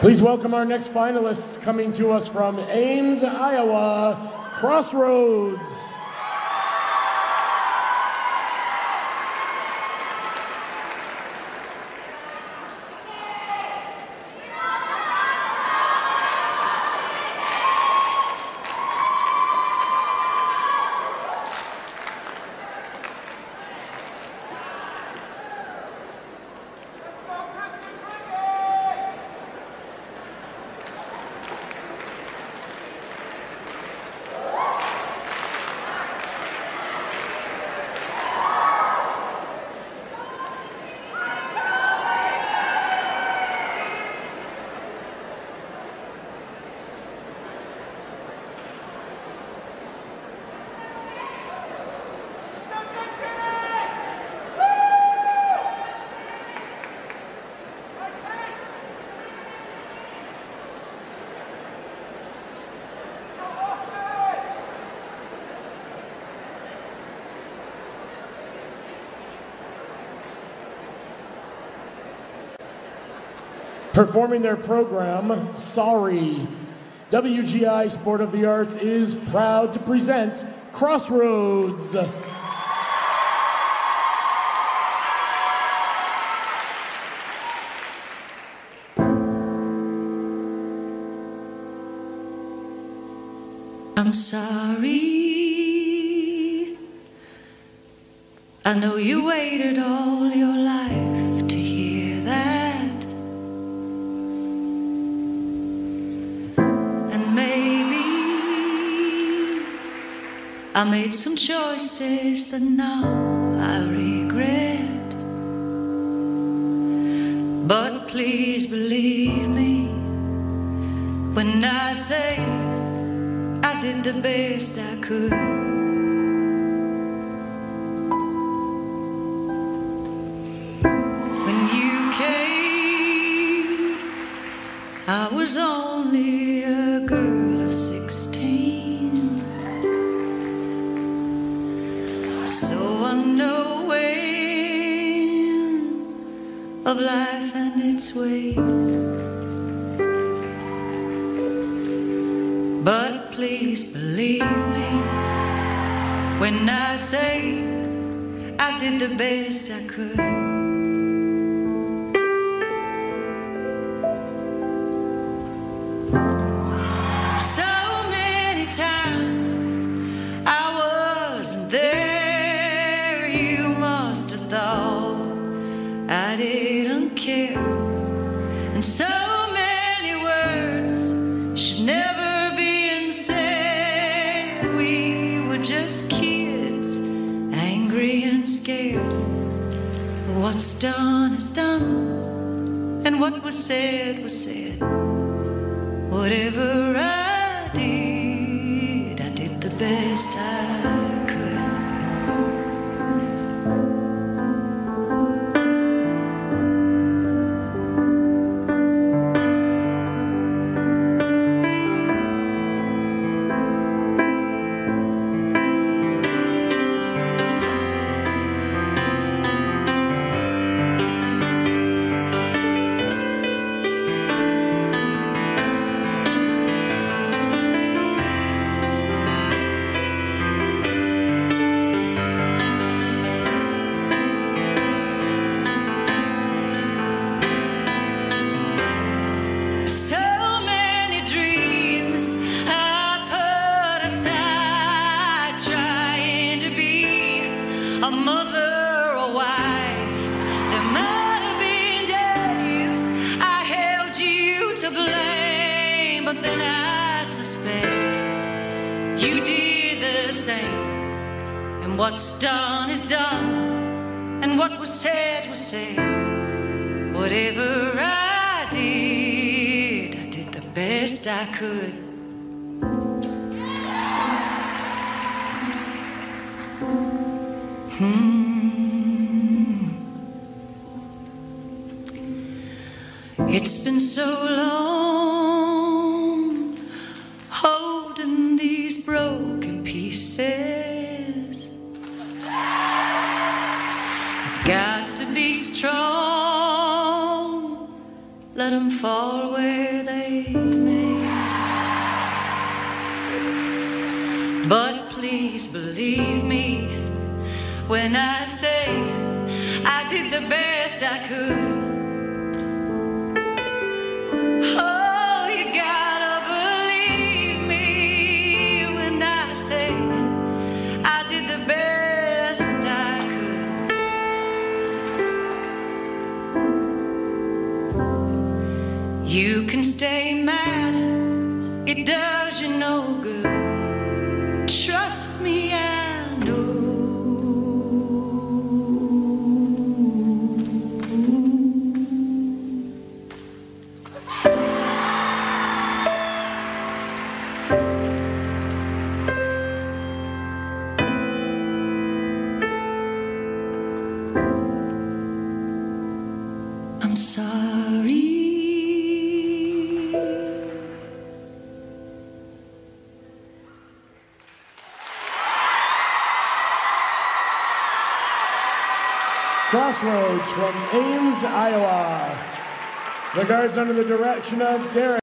Please welcome our next finalists coming to us from Ames, Iowa, Crossroads. Performing their program, Sorry. WGI Sport of the Arts is proud to present Crossroads. I'm sorry. I know you waited all your life I made some choices that now I regret. But please believe me when I say I did the best I could. When you came, I was only So unknowing of life and its ways. But please believe me when I say I did the best I could. I didn't care. And so many words should never been said. We were just kids, angry and scared. What's done is done, and what was said was said. Whatever I did, I did the best I a mother or wife. There might have been days I held you to blame, but then I suspect you did the same. And what's done is done, and what was said was said. Whatever I did, I did the best I could. Hmm. It's been so long holding these broken pieces. I've Got to be strong. Let them fall where they may. But please believe me when I say I did the best I could. Oh, you gotta believe me when I say I did the best I could. You can stay mad, it does you no good. Crossroads from Ames, Iowa. The guards under the direction of Derek.